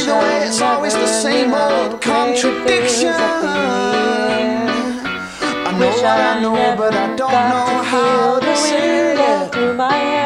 Either way, it's always the same old contradiction. I know what I know, but I don't know how to say it.